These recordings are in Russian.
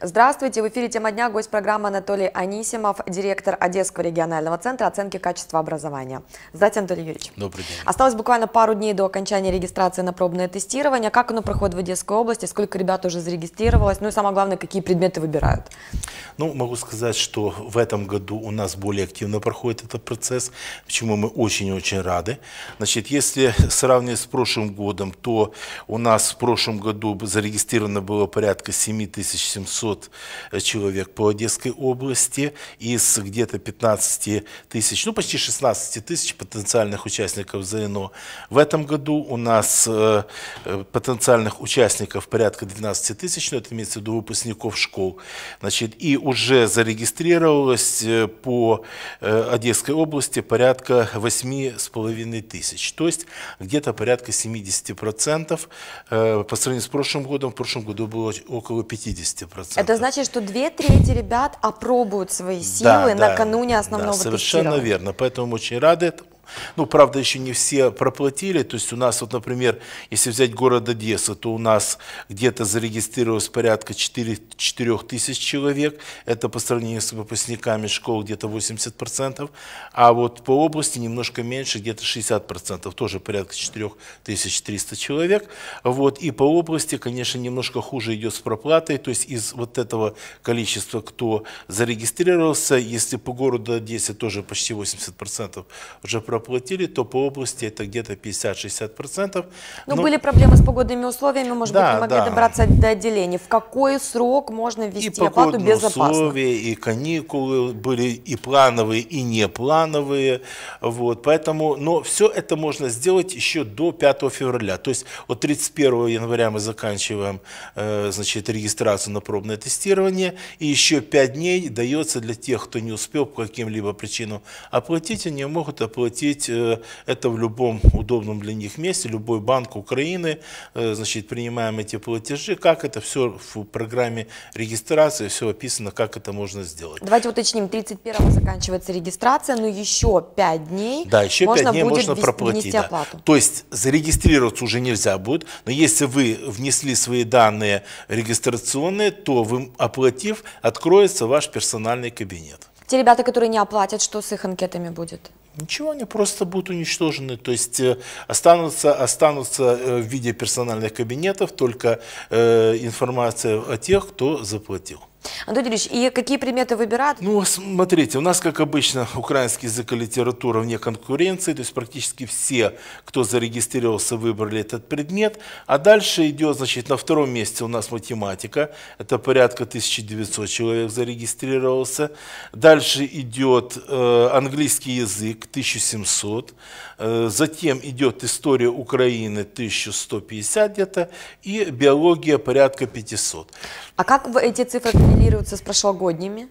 Здравствуйте, в эфире «Тема дня», гость программы Анатолий Анисимов, директор Одесского регионального центра оценки качества образования. Здравствуйте, Анатолий Юрьевич. Добрый день. Осталось буквально пару дней до окончания регистрации на пробное тестирование. Как оно проходит в Одесской области, сколько ребят уже зарегистрировалось, ну и самое главное, какие предметы выбирают? Ну, могу сказать, что в этом году у нас более активно проходит этот процесс, почему мы очень-очень рады. Значит, если сравнивать с прошлым годом, то у нас в прошлом году зарегистрировано было порядка 7700 500 э, человек по Одесской области из где-то 15 тысяч, ну почти 16 тысяч потенциальных участников ЗНО. В этом году у нас э, э, потенциальных участников порядка 12 тысяч, но это имеется в виду выпускников школ. Значит, и уже зарегистрировалось по Одесской области порядка 8,5 тысяч. То есть где-то порядка 70% по сравнению с прошлым годом. В прошлом году было около 50%. Это значит, что две трети ребят опробуют свои силы да, накануне да, основного да, совершенно верно. Поэтому очень рады. Ну, правда, еще не все проплатили. То есть у нас, вот, например, если взять город Одесса, то у нас где-то зарегистрировалось порядка 4, 4 тысяч человек. Это по сравнению с выпускниками школ где-то 80%. А вот по области немножко меньше, где-то 60%. Тоже порядка 4300 человек. Вот. И по области, конечно, немножко хуже идет с проплатой. То есть из вот этого количества, кто зарегистрировался, если по городу Одессе тоже почти 80% уже проплатили, проплатили, то по области это где-то 50-60%. Но, Но были проблемы с погодными условиями, может да, быть, не могли да. добраться до отделения. В какой срок можно ввести и оплату безопасно? условия, и каникулы были и плановые, и неплановые. Вот, поэтому, но все это можно сделать еще до 5 февраля. То есть от 31 января мы заканчиваем э, значит, регистрацию на пробное тестирование, и еще 5 дней дается для тех, кто не успел по каким-либо причинам оплатить, они могут оплатить оплатить э, это в любом удобном для них месте, любой банк Украины, э, значит, принимаем эти платежи, как это все в программе регистрации, все описано, как это можно сделать. Давайте уточним, 31-го заканчивается регистрация, но еще 5 дней Да, еще можно 5 дней можно проплатить. Да. Оплату. То есть зарегистрироваться уже нельзя будет, но если вы внесли свои данные регистрационные, то вы, оплатив, откроется ваш персональный кабинет. Те ребята, которые не оплатят, что с их анкетами будет? Ничего, они просто будут уничтожены, то есть э, останутся, останутся э, в виде персональных кабинетов только э, информация о тех, кто заплатил. Антон Юрьевич, и какие предметы выбирают? Ну, смотрите, у нас, как обычно, украинский язык и литература вне конкуренции, то есть практически все, кто зарегистрировался, выбрали этот предмет. А дальше идет, значит, на втором месте у нас математика, это порядка 1900 человек зарегистрировался. Дальше идет э, английский язык, 1700. Э, затем идет история Украины, 1150 где-то, и биология, порядка 500. А как эти цифры коррелируются с прошлогодними?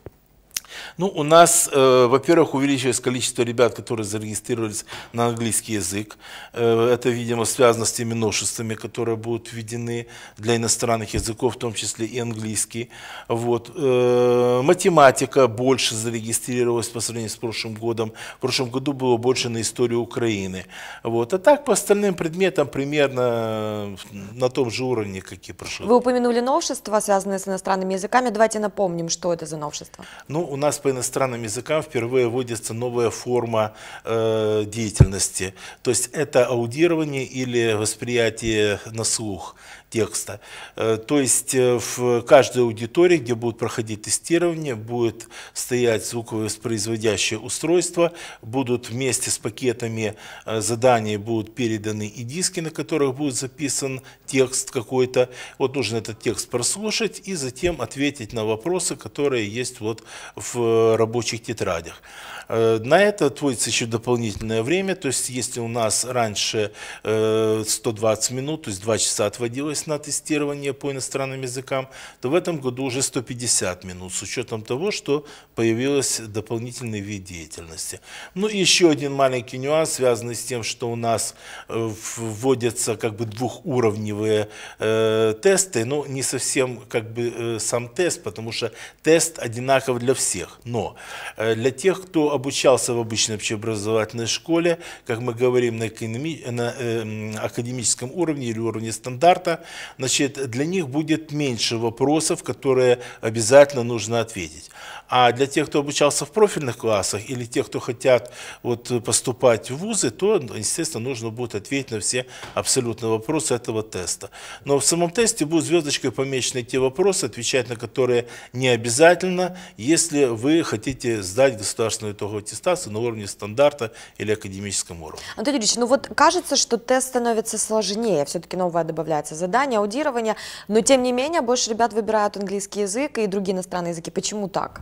Ну, у нас, э, во-первых, увеличилось количество ребят, которые зарегистрировались на английский язык. Э, это, видимо, связано с теми новшествами, которые будут введены для иностранных языков, в том числе и английский. Вот. Э, математика больше зарегистрировалась по сравнению с прошлым годом. В прошлом году было больше на историю Украины. Вот. А так по остальным предметам примерно на том же уровне, как и прошлый Вы упомянули новшества, связанные с иностранными языками. Давайте напомним, что это за новшества. Ну, у нас по иностранным языкам впервые вводится новая форма э, деятельности. То есть это аудирование или восприятие на слух текста. Э, то есть э, в каждой аудитории, где будут проходить тестирование, будет стоять звуковое воспроизводящее устройство, будут вместе с пакетами э, заданий будут переданы и диски, на которых будет записан текст какой-то. Вот нужно этот текст прослушать и затем ответить на вопросы, которые есть вот в рабочих тетрадях. На это отводится еще дополнительное время, то есть если у нас раньше 120 э, минут, то есть 2 часа отводилось на тестирование по иностранным языкам, то в этом году уже 150 минут, с учетом того, что появился дополнительный вид деятельности. Ну и еще один маленький нюанс, связанный с тем, что у нас э, вводятся как бы двухуровневые э, тесты, но не совсем как бы э, сам тест, потому что тест одинаков для всех, но э, для тех, кто обучался в обычной общеобразовательной школе, как мы говорим, на, экономи... на э, академическом уровне или уровне стандарта, значит, для них будет меньше вопросов, которые обязательно нужно ответить. А для тех, кто обучался в профильных классах или тех, кто хотят вот, поступать в вузы, то, естественно, нужно будет ответить на все абсолютно вопросы этого теста. Но в самом тесте будут звездочкой помечены те вопросы, отвечать на которые не обязательно, если вы хотите сдать государственную итоговую аттестацию на уровне стандарта или академическом уровне. Антон Юрьевич, ну вот кажется, что тест становится сложнее, все-таки новое добавляется задание, аудирование, но тем не менее больше ребят выбирают английский язык и другие иностранные языки. Почему так?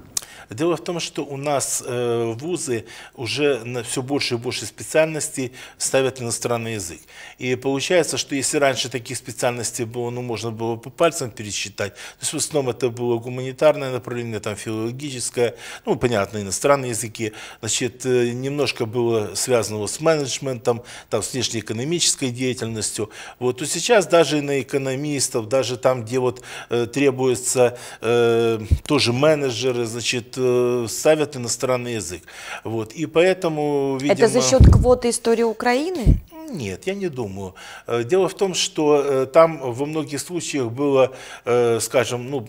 Дело в том, что у нас э, вузы уже на все больше и больше специальностей ставят иностранный язык. И получается, что если раньше таких специальностей было, ну, можно было по пальцам пересчитать, то есть в основном это было гуманитарное направление, там филологическое, ну, понятно, иностранные языки, значит, э, немножко было связано с менеджментом, там, с внешнеэкономической деятельностью. Вот, то сейчас даже на экономистов, даже там, где вот э, требуется э, тоже менеджеры, значит, э, ставят иностранный язык. Вот. И поэтому, видимо... Это за счет квоты истории Украины? Нет, я не думаю. Э, дело в том, что э, там во многих случаях было, скажем, ну,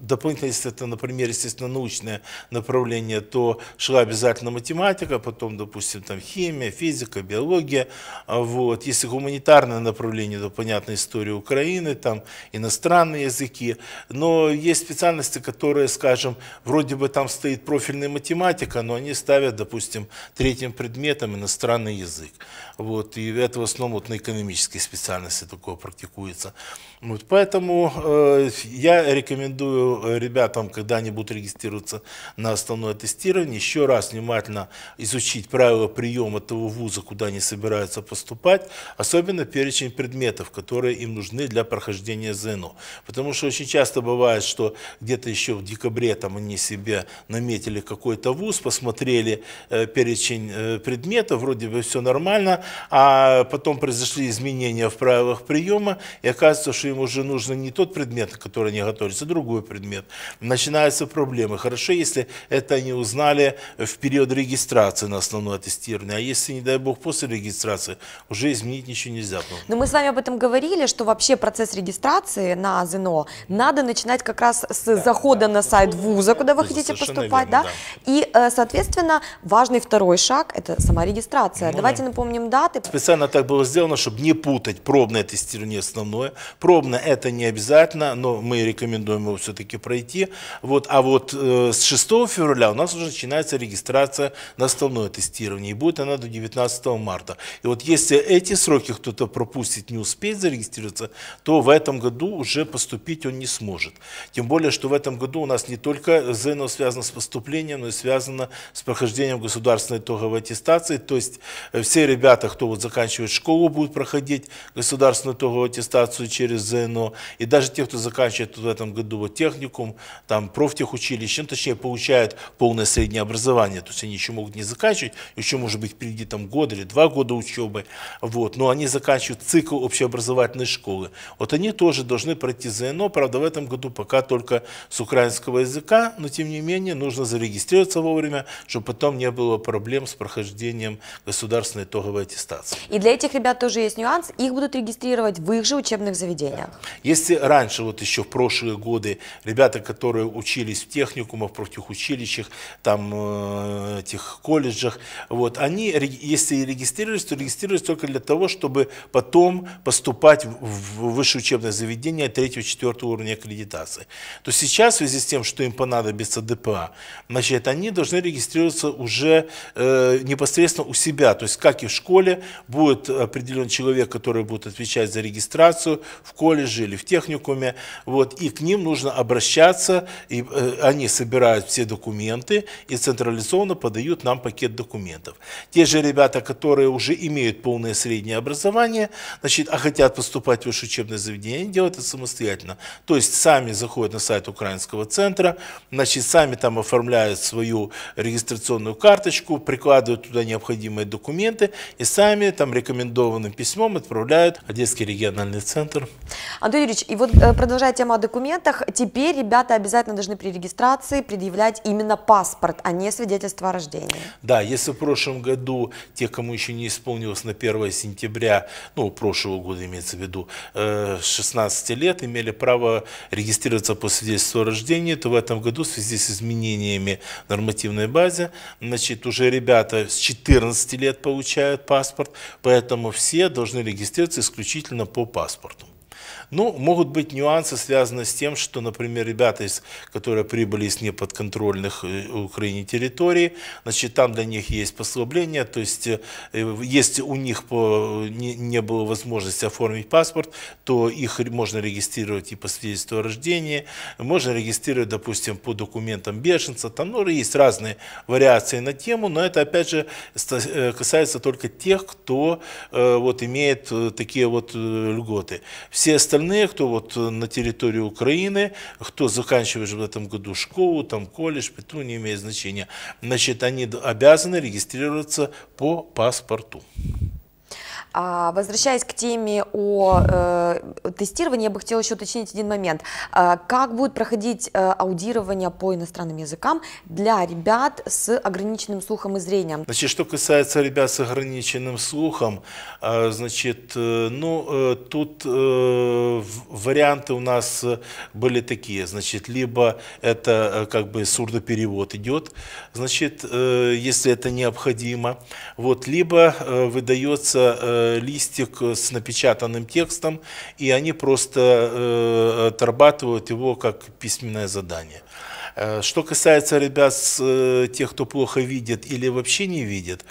дополнительно, если это, например, естественно, научное направление, то шла обязательно математика, потом, допустим, там химия, физика, биология. А вот. Если гуманитарное направление, то, понятно, история Украины, там иностранные языки. Но есть специальности, которые, скажем, вроде бы там стоит профильная математика, но они ставят, допустим, третьим предметом иностранный язык. Вот. И это в основном вот на экономической специальности такое практикуется. Вот. Поэтому э, я рекомендую э, ребятам, когда они будут регистрироваться на основное тестирование, еще раз внимательно изучить правила приема того вуза, куда они собираются поступать, особенно перечень предметов, которые им нужны для прохождения ЗНО. Потому что очень часто бывает, что где-то еще в декабре там они себе наметили какой-то вуз, посмотрели э, перечень э, предметов, вроде бы все нормально, а потом произошли изменения в правилах приема, и оказывается, что им уже нужно не тот предмет, который они готовятся, а другой предмет. Начинаются проблемы. Хорошо, если это они узнали в период регистрации на основное тестирование, а если, не дай бог, после регистрации, уже изменить ничего нельзя. Но мы с вами об этом говорили, что вообще процесс регистрации на ЗНО надо начинать как раз с да, захода да, на сайт вуза, куда вы хотите поступать, верно, да? да? И, э, соответственно, важный второй шаг – это сама регистрация. Ну, Давайте да. напомним даты. Специально так было сделано, чтобы не путать пробное тестирование основное. Пробное – это не обязательно, но мы рекомендуем его все-таки пройти. Вот, а вот э, с 6 февраля у нас уже начинается регистрация на основное тестирование. И будет она до 19 марта. И вот если эти сроки кто-то пропустит, не успеет зарегистрироваться, то в этом году уже поступить он не сможет. Тем более, что в этом году у нас не только ЗНО связано с поступлением, но и связано с прохождением государственной итоговой аттестации. То есть э, все ребята, кто вот заканчивает школу, будут проходить государственную итоговую аттестацию через ЗНО. И даже те, кто заканчивает в этом году техникум, там профтехучилище, ну, точнее получают полное среднее образование. То есть они еще могут не заканчивать, еще может быть впереди там год или два года учебы. Вот. Но они заканчивают цикл общеобразовательной школы. Вот они тоже должны пройти ЗНО, правда в этом году пока только с украинского языка, но тем не менее нужно зарегистрироваться вовремя, чтобы потом не было проблем с прохождением государственной итоговой аттестации. И для этих ребят тоже есть нюанс, их будут регистрировать в их же учебных заведениях. Если раньше, вот еще в прошлые годы, ребята, которые учились в техникумах, профтехучилищах, там, э, этих колледжах, вот, они, если и регистрировались, то регистрировались только для того, чтобы потом поступать в высшее учебное заведение 3-4 уровня аккредитации. То сейчас, в связи с тем, что им понадобится ДПА, значит, они должны регистрироваться уже э, непосредственно у себя, то есть как и в школе, будет определен человек, который будет отвечать за регистрацию в колледже или в техникуме, вот, и к ним нужно обращаться, и э, они собирают все документы и централизованно подают нам пакет документов. Те же ребята, которые уже имеют полное среднее образование, значит, а хотят поступать в высшее учебное заведение, делают это самостоятельно. То есть сами заходят на сайт Украинского центра, значит, сами там оформляют свою регистрационную карточку, прикладывают туда необходимые документы и сами там рекомендованным письмом отправляют Одесский региональный центр. Антон Юрьевич, и вот э, продолжая тему о документах. Теперь ребята обязательно должны при регистрации предъявлять именно паспорт, а не свидетельство о рождении. Да, если в прошлом году те, кому еще не исполнилось на 1 сентября, ну, прошлого года имеется в виду, 16 э, лет, имели право регистрироваться по свидетельству о рождении, то в этом году в связи с изменениями нормативной базе, значит, уже ребята с 14 лет получают паспорт, поэтому все должны регистрироваться исключительно по паспорту. Ну, могут быть нюансы, связанные с тем, что, например, ребята, которые прибыли из неподконтрольных э, Украине территорий, значит, там для них есть послабление, то есть, э, если у них по, не, не было возможности оформить паспорт, то их можно регистрировать и по свидетельству о рождении, можно регистрировать, допустим, по документам беженца, там, ну, есть разные вариации на тему, но это, опять же, э, касается только тех, кто вот имеет такие вот льготы. Все остальные остальные, кто вот э, на территории Украины, кто заканчивает в этом году школу, там колледж, ПТУ, не имеет значения, значит, они обязаны регистрироваться по паспорту. А, возвращаясь к теме о э, тестировании, я бы хотела еще уточнить один момент. А, как будет проходить э, аудирование по иностранным языкам для ребят с ограниченным слухом и зрением? Значит, что касается ребят с ограниченным слухом, э, значит, ну, тут варианты у нас были такие, значит, либо это как бы сурдоперевод идет, значит, если это необходимо, вот, либо выдается листик с напечатанным текстом, и они просто э, отрабатывают его как письменное задание. Э, что касается ребят, э, тех, кто плохо видит или вообще не видит,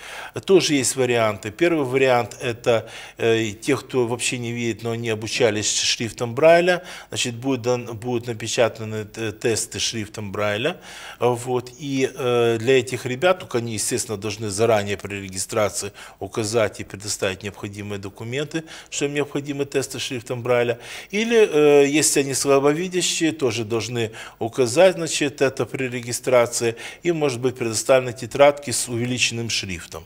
тоже есть варианты. Первый вариант – это э, тех, кто вообще не видит, но они обучались шрифтом Брайля. Значит, будут, будут напечатаны тесты шрифтом Брайля. Вот. И для этих ребят, только они, естественно, должны заранее при регистрации указать и предоставить необходимые документы, что им необходимы тесты шрифтом Брайля. Или, если они слабовидящие, тоже должны указать, значит, это при регистрации, и может быть предоставлены тетрадки с увеличенным шрифтом.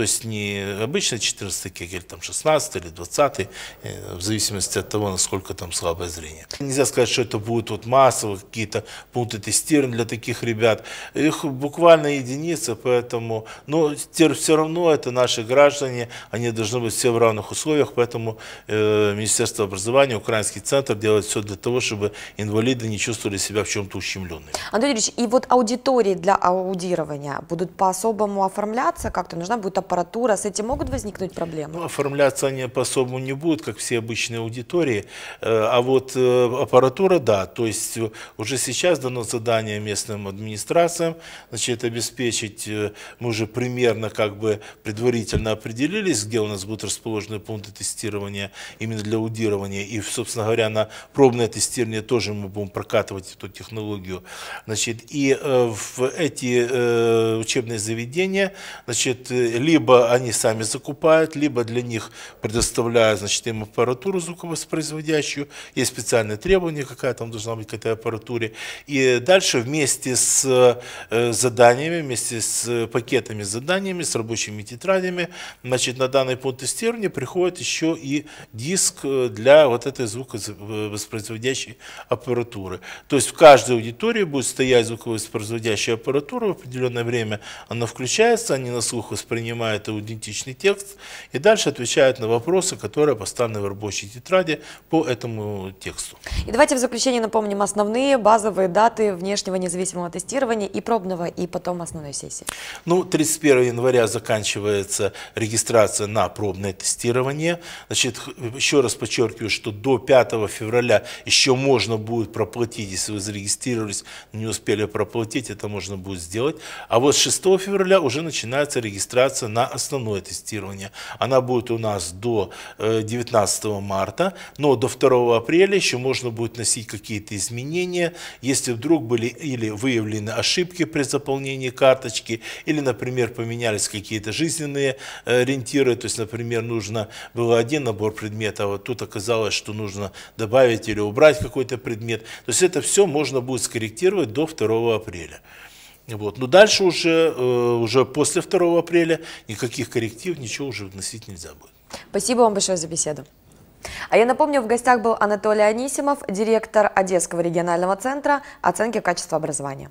То есть не обычно 14 кегель, там 16 или 20, э, в зависимости от того, насколько там слабое зрение. Нельзя сказать, что это будут вот массовые какие-то пункты тестирования для таких ребят. Их буквально единицы, поэтому, но все равно это наши граждане, они должны быть все в равных условиях, поэтому э, Министерство образования, Украинский центр делает все для того, чтобы инвалиды не чувствовали себя в чем-то ущемленными. Андрей Юрьевич, и вот аудитории для аудирования будут по-особому оформляться как-то? Нужна будет аппаратура, с этим могут возникнуть проблемы? Ну, оформляться они по-особому не будут, как все обычные аудитории, э, а вот э, аппаратура, да, то есть э, уже сейчас дано задание местным администрациям, значит, обеспечить, мы уже примерно как бы предварительно определились, где у нас будут расположены пункты тестирования именно для аудирования, и, собственно говоря, на пробное тестирование тоже мы будем прокатывать эту технологию. Значит, и в эти учебные заведения, значит, либо они сами закупают, либо для них предоставляют, значит, им аппаратуру звуковоспроизводящую, есть специальные требования, какая там должна быть к этой аппаратуре. И дальше вместе с э, заданиями, вместе с пакетами заданиями, с рабочими тетрадями, значит, на данный пункт тестирования приходит еще и диск для вот этой звуковоспроизводящей аппаратуры. То есть в каждой аудитории будет стоять звуковоспроизводящая аппаратура, в определенное время она включается, они на слух воспринимают принимает аутентичный текст и дальше отвечает на вопросы, которые поставлены в рабочей тетради по этому тексту. И давайте в заключение напомним основные базовые даты внешнего независимого тестирования и пробного, и потом основной сессии. Ну, 31 января заканчивается регистрация на пробное тестирование. Значит, еще раз подчеркиваю, что до 5 февраля еще можно будет проплатить, если вы зарегистрировались, не успели проплатить, это можно будет сделать. А вот 6 февраля уже начинается регистрация на основное тестирование. Она будет у нас до 19 э, марта, но до 2 апреля еще можно будет носить какие-то изменения, если вдруг были или выявлены ошибки при заполнении карточки, или, например, поменялись какие-то жизненные э, ориентиры, то есть, например, нужно было один набор предметов, а тут оказалось, что нужно добавить или убрать какой-то предмет. То есть это все можно будет скорректировать до 2 апреля. Вот. Но дальше уже, э, уже после 2 апреля никаких корректив, ничего уже вносить нельзя будет. Спасибо вам большое за беседу. А я напомню, в гостях был Анатолий Анисимов, директор Одесского регионального центра оценки качества образования.